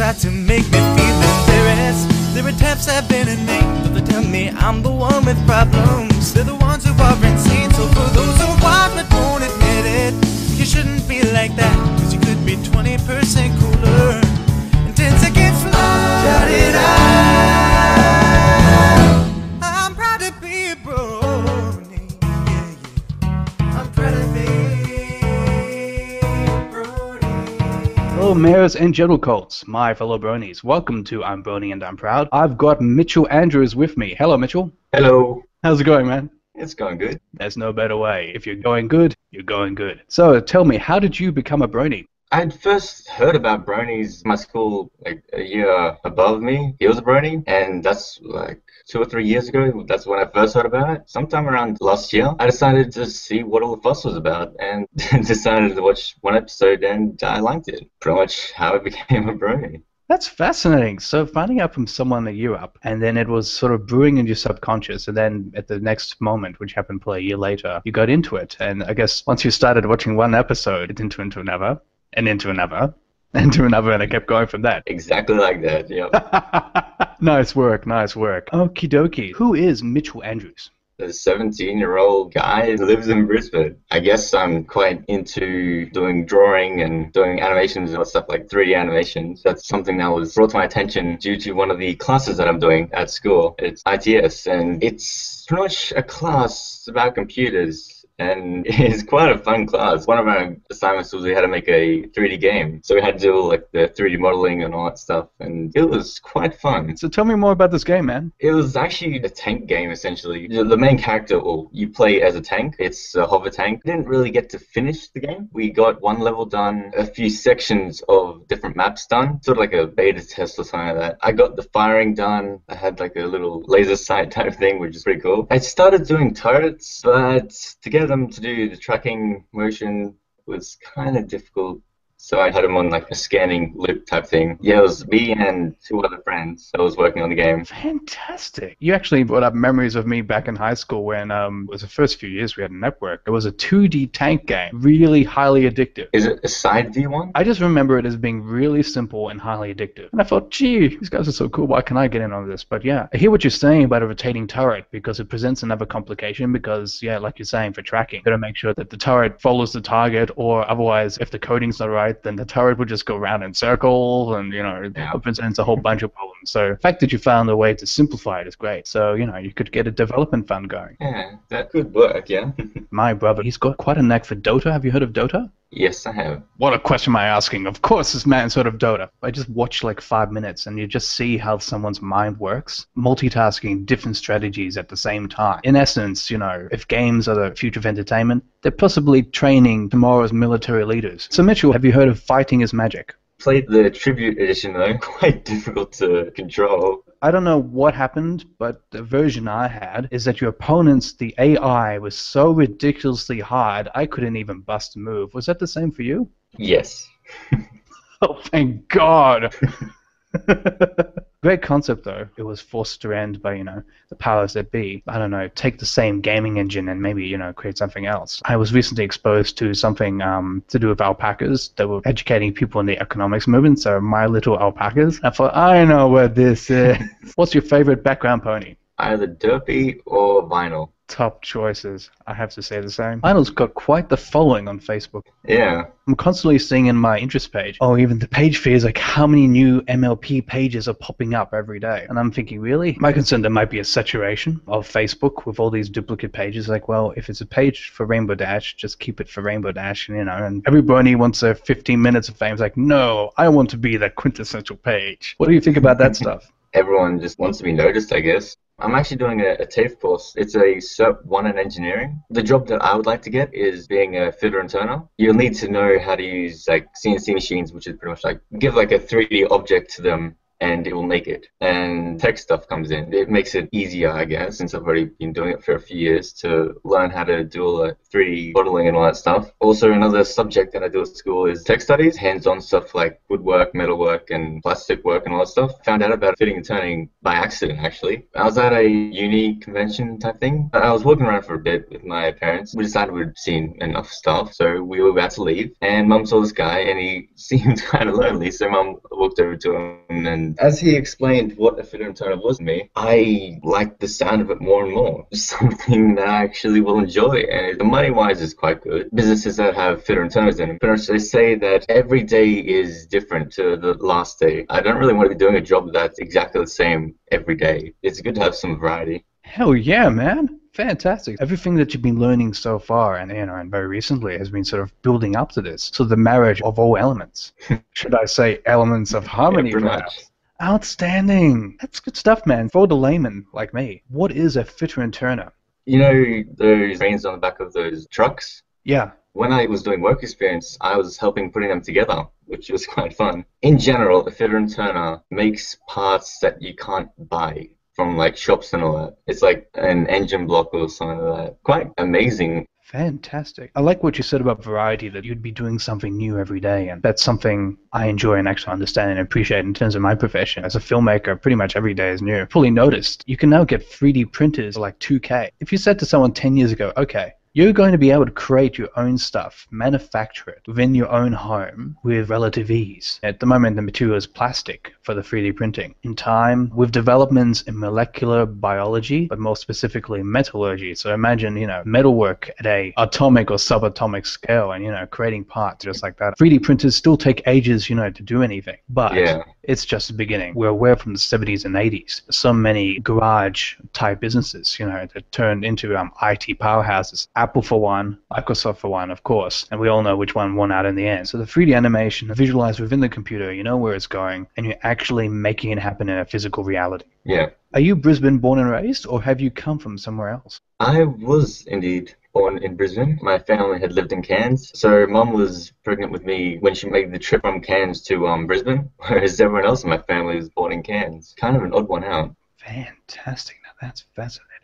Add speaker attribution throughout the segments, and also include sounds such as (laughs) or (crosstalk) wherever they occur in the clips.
Speaker 1: try to make me feel embarrassed. There are taps I've been in name, but they tell me I'm the one with problems. They're the ones who are insane. So for those who are but won't admit it, you shouldn't be like that, cause you could be 20% cooler
Speaker 2: mayors and gentle colts, my fellow bronies. Welcome to I'm Brony and I'm Proud. I've got Mitchell Andrews with me. Hello, Mitchell.
Speaker 3: Hello.
Speaker 2: How's it going, man?
Speaker 3: It's going good.
Speaker 2: There's no better way. If you're going good, you're going good. So tell me, how did you become a brony?
Speaker 3: I'd first heard about bronies. My school, like a year above me, he was a brony, and that's like two or three years ago. That's when I first heard about it. Sometime around last year, I decided to see what all the fuss was about, and (laughs) decided to watch one episode, and I liked it. Pretty much how I (laughs) became a brony.
Speaker 2: That's fascinating. So finding out from someone a year up, and then it was sort of brewing in your subconscious, and then at the next moment, which happened probably a year later, you got into it. And I guess once you started watching one episode, it into into another, and into another, (laughs) into another, and it kept going from that.
Speaker 3: Exactly like that. Yep. (laughs)
Speaker 2: nice work, nice work. Okie dokie. Who is Mitchell Andrews?
Speaker 3: a 17 year old guy who lives in Brisbane. I guess I'm quite into doing drawing and doing animations and stuff like 3D animations. That's something that was brought to my attention due to one of the classes that I'm doing at school. It's ITS and it's pretty much a class about computers. And (laughs) it's quite a fun class. One of our assignments was we had to make a 3D game. So we had to do like the 3D modeling and all that stuff. And it was quite fun.
Speaker 2: So tell me more about this game, man.
Speaker 3: It was actually a tank game essentially. The main character, well, you play as a tank. It's a hover tank. Didn't really get to finish the game. We got one level done, a few sections of different maps done, sort of like a beta test or something like that. I got the firing done. I had like a little laser sight (laughs) type thing, which is pretty cool. I started doing turrets, but to get them to do the tracking motion was kind of difficult. So I had them on like a scanning loop type thing. Yeah, it was me and two other friends that was working on the game.
Speaker 2: Fantastic. You actually brought up memories of me back in high school when um, it was the first few years we had a network. It was a 2D tank game, really highly addictive.
Speaker 3: Is it a side view one?
Speaker 2: I just remember it as being really simple and highly addictive. And I thought, gee, these guys are so cool. Why can't I get in on this? But yeah, I hear what you're saying about a rotating turret because it presents another complication because, yeah, like you're saying, for tracking, you gotta make sure that the turret follows the target or otherwise, if the coding's not right, then the turret would just go around in circles and, you know,
Speaker 3: Yeah.
Speaker 2: it presents a whole bunch of problems. So the fact that you found a way to simplify it is great. So, you know, you could get a development fund going.
Speaker 3: Yeah, that could work, yeah. (laughs)
Speaker 2: My brother, he's got quite a knack for Dota. Have you heard of Dota?
Speaker 3: Yes, I have.
Speaker 2: What a question am I asking? Of course, this man's sort of Dota. I just watch like five minutes and you just see how someone's mind works, multitasking different strategies at the same time. In essence, you know, if games are the future of entertainment, they're possibly training tomorrow's military leaders. So, Mitchell, have you heard of Fighting is Magic?
Speaker 3: Played the tribute edition though, (laughs) quite difficult to control.
Speaker 2: I don't know what happened, but the version I had is that your opponent's the AI was so ridiculously hard I couldn't even bust a move. Was that the same for you?
Speaker 3: Yes. (laughs)
Speaker 2: Oh, thank God. (laughs) Great concept, though. It was forced to end by, you know, the powers that be. I don't know, take the same gaming engine and maybe, you know, create something else. I was recently exposed to something um, to do with alpacas. They were educating people in the economics movement, so My Little Alpacas. I thought, I know what this is. (laughs) What's your favorite background pony?
Speaker 3: Either derpy or vinyl.
Speaker 2: Top choices. I have to say the same. Vinyl's got quite the following on Facebook.
Speaker 3: Yeah.
Speaker 2: I'm constantly seeing in my interest page, oh, even the page feeds like how many new MLP pages are popping up every day. And I'm thinking, really? My concern there might be a saturation of Facebook with all these duplicate pages. Like, well, if it's a page for Rainbow Dash, just keep it for Rainbow Dash, and you know. And everybody wants their 15 minutes of fame. It's like, no, I want to be the quintessential page. What do you think about that stuff?
Speaker 3: Everyone just wants to be noticed, I guess. I'm actually doing a, a TAFE course. It's a Cert 1 in engineering. The job that I would like to get is being a fitter and turner. You'll need to know how to use like CNC machines, which is pretty much like give like a 3D object to them and it will make it. And tech stuff comes in. It makes it easier, I guess, since I've already been doing it for a few years to learn how to do all the 3D modeling and all that stuff. Also, another subject that I do at school is tech studies, hands-on stuff like woodwork, metalwork, and plastic work and all that stuff. Found out about fitting and turning by accident, actually. I was at a uni convention type thing. I was walking around for a bit with my parents. We decided we'd seen enough stuff, so we were about to leave. And mum saw this guy, and he (laughs) seemed kind of lonely, so mum walked over to him and as he explained what a fitter and turner was to me, I liked the sound of it more and more. (laughs) Something that I actually will enjoy, and the money wise is quite good. Businesses that have fitter and turners in them, but they say that every day is different to the last day. I don't really want to be doing a job that's exactly the same every day. It's good to have some variety.
Speaker 2: Hell yeah, man. Fantastic. Everything that you've been learning so far and you know and very recently has been sort of building up to this. So the marriage of all elements. (laughs) Should I say elements of harmony
Speaker 3: Yeah, pretty
Speaker 2: perhaps?
Speaker 3: much.
Speaker 2: Outstanding. That's good stuff, man. For the layman like me, what is a fitter and turner?
Speaker 3: You know those trains on the back of those trucks?
Speaker 2: Yeah.
Speaker 3: When I was doing work experience, I was helping putting them together, which was (laughs) quite fun. In general, a fitter and turner makes parts that you can't buy from like shops and all that. It's like an engine block or something like that. Quite amazing.
Speaker 2: Fantastic. I like what you said about variety, that you'd be doing something new every day. And that's something I enjoy and actually understand and appreciate in terms of my profession. As a filmmaker, pretty much every day is new. Fully noticed, you can now get 3D printers like 2K. If you said to someone 10 years ago, okay, you're going to be able to create your own stuff, manufacture it within your own home with relative ease. At the moment, the material is plastic for the 3D printing. In time, with developments in molecular biology, but more specifically metallurgy. So imagine, you know, metalwork at a atomic or subatomic scale and, you know, creating parts just like that. 3D printers still take ages, you know, to do anything. But
Speaker 3: Yeah.
Speaker 2: it's just the beginning. We're aware from the 70s and 80s, so many garage type businesses, you know, that turned into um, IT powerhouses. Apple for one, Microsoft for one, of course, and we all know which one won out in the end. So the 3D animation visualized within the computer, you know where it's going, and you're actually making it happen in a physical reality.
Speaker 3: Yeah.
Speaker 2: Are you Brisbane born and raised, or have you come from somewhere else?
Speaker 3: I was indeed born in Brisbane. My family had lived in Cairns. So mum was pregnant with me when she made the trip from Cairns to um, Brisbane, (laughs) whereas everyone else in my family was born in Cairns. Kind of an odd one out.
Speaker 2: Fantastic. Now that's fascinating.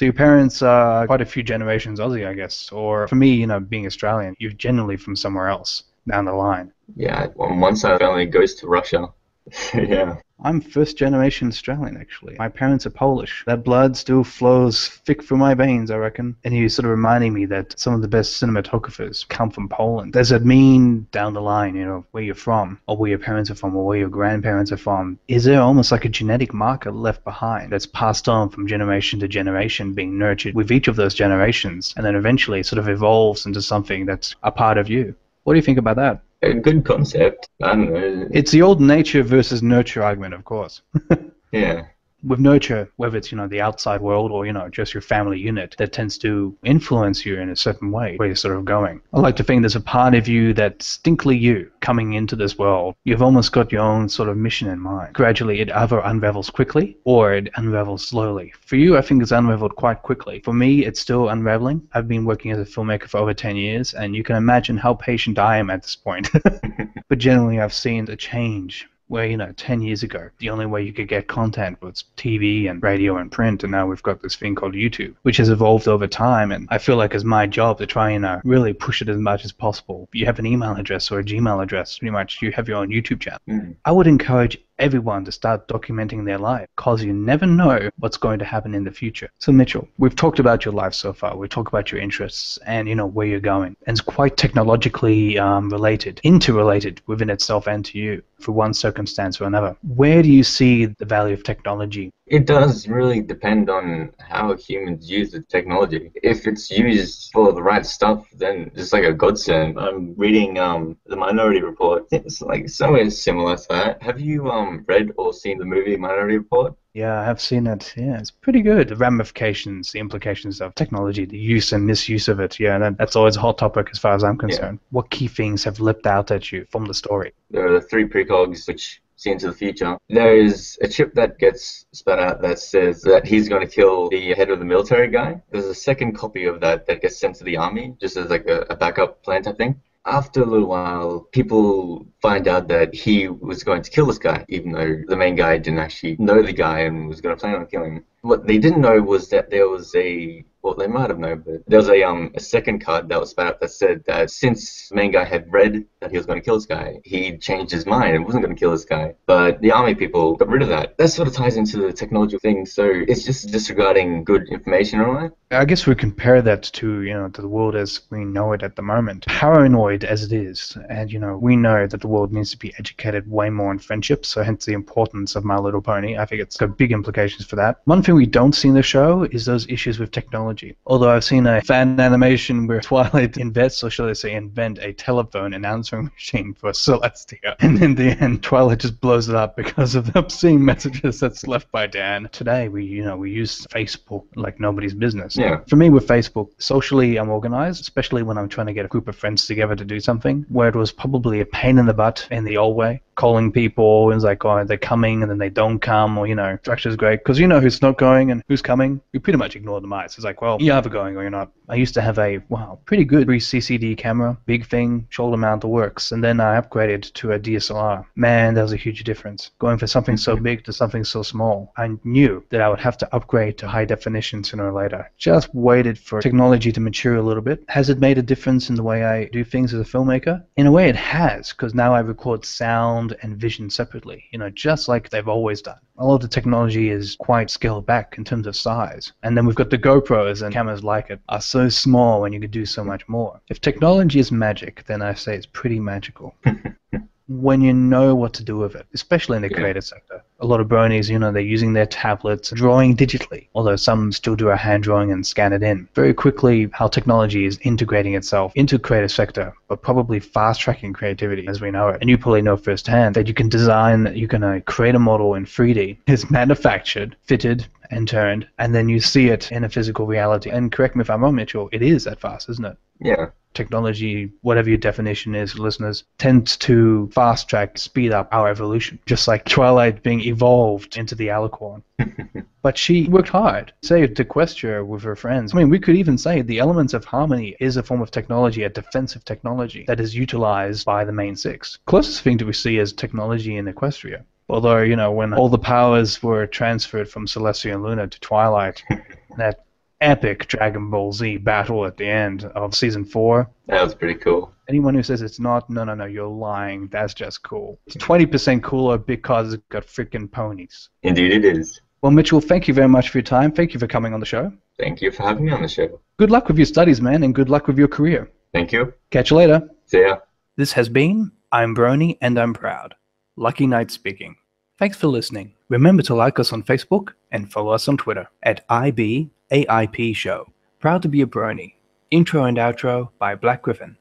Speaker 2: So your parents are quite a few generations Aussie, I guess, or for me, you know, being Australian, you're generally from somewhere else down the line.
Speaker 3: Yeah, on one side of the family goes to Russia. (laughs) yeah.
Speaker 2: I'm first generation Australian, actually. My parents are Polish. That blood still flows thick through my veins, I reckon. And you sort of reminding me that some of the best cinematographers come from Poland. Does it mean down the line, you know, where you're from, or where your parents are from, or where your grandparents are from? Is there almost like a genetic marker left behind that's passed on from generation to generation, being nurtured with each of those generations, and then eventually sort of evolves into something that's a part of you? What do you think about that?
Speaker 3: A good concept. I don't know.
Speaker 2: It's the old nature versus nurture argument, of course. (laughs)
Speaker 3: Yeah.
Speaker 2: With nurture, whether it's you know the outside world or you know just your family unit, that tends to influence you in a certain way where you're sort of going. I like to think there's a part of you that's distinctly you coming into this world. You've almost got your own sort of mission in mind. Gradually, it either unravels quickly or it unravels slowly. For you, I think it's unraveled quite quickly. For me, it's still unraveling. I've been working as a filmmaker for over 10 years, and you can imagine how patient I am at this point. (laughs) but generally, I've seen a change where you know 10 years ago the only way you could get content was tv and radio and print and now we've got this thing called youtube which has evolved over time and i feel like it's my job to try and uh, really push it as much as possible. You have an email address or a gmail address pretty much. You have your own youtube channel.
Speaker 3: Mm.
Speaker 2: i would encourage everyone to start documenting their life because you never know what's going to happen in the future. So mitchell we've talked about your life so far. We've talked about your interests and you know where you're going. And it's quite technologically um, related interrelated within itself and to you for one circumstance or another. Where do you see the value of technology
Speaker 3: It does really depend on how humans use the technology. If it's used for the right stuff, then it's like a godsend. I'm reading um, the Minority Report. (laughs) It's like somewhere similar to that. Have you um, read or seen the movie Minority Report?
Speaker 2: Yeah, I have seen it. Yeah, it's pretty good. The ramifications, the implications of technology, the use and misuse of it. Yeah, that, that's always a hot topic as far as I'm concerned. What key things have leapt out at you from the story?
Speaker 3: There are the three precogs which see into the future. There is a chip that gets spat out that says that he's going to kill the head of the military guy. There's a second copy of that that gets sent to the army just as like a, a backup plan type thing. After a little while, people find out that he was going to kill this guy, even though the main guy didn't actually know the guy and was going to plan on killing him. What they didn't know was that there was a well, they might have known, but there was a um a second card that was spat that said that since main guy had read that he was going to kill this guy, he changed his mind and wasn't going to kill this guy. But the army people got rid of that. That sort of ties into the technology thing. So it's just disregarding good information, right?
Speaker 2: I guess we compare that to you know to the world as we know it at the moment, paranoid as it is, and you know we know that the world needs to be educated way more in friendship. So hence the importance of My Little Pony. I think it's got big implications for that. One thing we don't see in the show is those issues with technology. Although I've seen a fan animation where (laughs) Twilight invents, or shall I say, invent a telephone and answering machine for Celestia, (laughs) and in the end, Twilight just blows it up because of the obscene messages that's left by Dan. Today, we you know we use Facebook like nobody's business.
Speaker 3: Yeah.
Speaker 2: For me, with Facebook, socially, I'm organized, especially when I'm trying to get a group of friends together to do something, where it was probably a pain in the butt in the old way calling people and it's like, oh, they're coming and then they don't come, or you know, structure's great because you know who's not going and who's coming. You pretty much ignore the mice. It's like, well, you're either going or you're not. I used to have a wow, pretty good 3 CCD camera, big thing, shoulder mount works, and then I upgraded to a DSLR. Man, that was a huge difference. Going from something so mm-hmm. big to something so small. I knew that I would have to upgrade to high definition sooner or later. Just waited for technology to mature a little bit. Has it made a difference in the way I do things as a filmmaker? In a way, it has, because now I record sound and vision separately, you know, just like they've always done. A lot of the technology is quite scaled back in terms of size. And then we've got the GoPros and cameras like it are so small and you can do so much more. If technology is magic, then I say it's pretty magical. (laughs) when you know what to do with it, especially in the creative sector. A lot of bronies, you know, they're using their tablets, drawing digitally, although some still do a hand drawing and scan it in. Very quickly, how technology is integrating itself into creative sector, but probably fast tracking creativity as we know it. And you probably know firsthand that you can design, you can uh, create a model in 3D. It's manufactured, fitted, and turned, and then you see it in a physical reality. And correct me if I'm wrong, Mitchell, it is that fast, isn't it?
Speaker 3: Yeah
Speaker 2: technology, whatever your definition is, listeners, tends to fast track, speed up our evolution, just like Twilight being evolved into the Alicorn. (laughs) but she worked hard. Saved Equestria with her friends. I mean, we could even say the elements of harmony is a form of technology, a defensive technology that is utilized by the main six. Closest thing that we see is technology in Equestria. Although, you know, when all the powers were transferred from Celestia and Luna to Twilight, (laughs) that epic Dragon Ball Z battle at the end of season four.
Speaker 3: That was pretty cool.
Speaker 2: Anyone who says it's not, no, no, no, you're lying. That's just cool. It's 20% cooler because it's got freaking ponies.
Speaker 3: Indeed, it is.
Speaker 2: Well, Mitchell, thank you very much for your time. Thank you for coming on the show.
Speaker 3: Thank you for having me on the show.
Speaker 2: Good luck with your studies, man, and good luck with your career.
Speaker 3: Thank you.
Speaker 2: Catch you later.
Speaker 3: See ya.
Speaker 2: This has been I'm Brony and I'm Proud. Lucky Knight speaking. Thanks for listening. Remember to like us on Facebook and follow us on Twitter at IB AIP show. Proud to be a brony. Intro and outro by Black Griffin.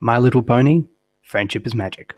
Speaker 2: My Little Pony, Friendship is Magic.